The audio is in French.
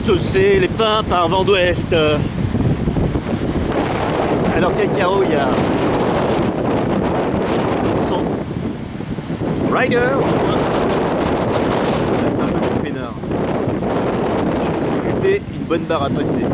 saucer les pins par vent d'ouest. Alors quel carreau il y a? Son Rider Là c'est un peu plus peinard. Sans difficulté, une bonne barre à passer.